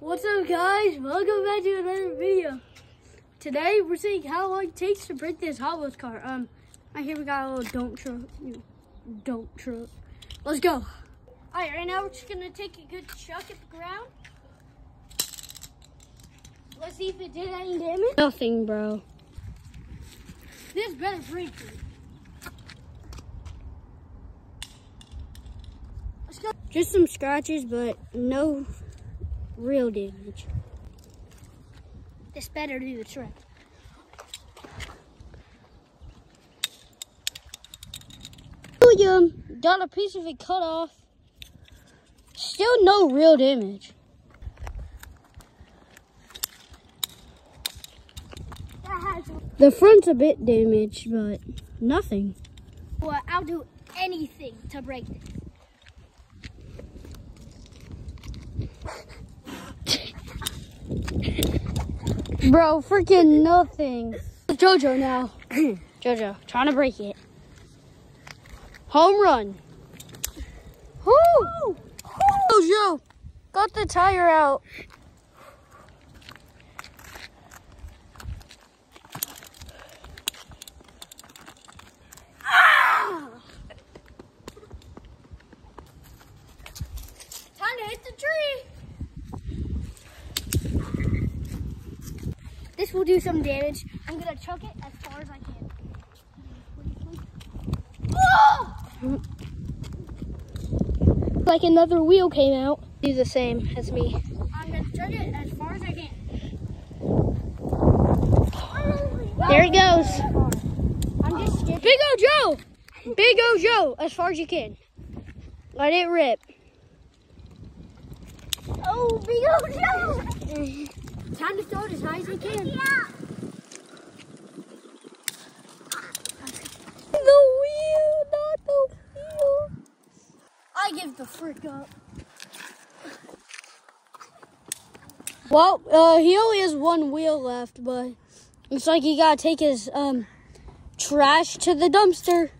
What's up guys? Welcome back to another video. Today we're seeing how long it takes to break this Hot Wheels car. Um, right here we got a little dump truck. Dump truck. Let's go. All right, right now we're just gonna take a good chuck at the ground. Let's see if it did any damage. Nothing, bro. This better break it. Let's go. Just some scratches, but no real damage. This better do the trick. William got a piece of it cut off. Still no real damage. The front's a bit damaged, but nothing. Well, I'll do anything to break this. Bro, freaking nothing. Jojo now. Jojo, trying to break it. Home run. Woo! Jojo, got the tire out. Ah! Time to hit the tree. Will do some damage. I'm gonna chuck it as far as I can. Oh! Like another wheel came out. Do the same as me. I'm gonna chuck it as far as I can. There he goes. I'm just Big O Joe! Big O Joe, as far as you can. Let it rip. Oh, Big O Joe! Time to throw it as high as we can. Yeah. The wheel, not the wheel. I give the frick up. Well, uh, he only has one wheel left, but looks like he gotta take his um trash to the dumpster.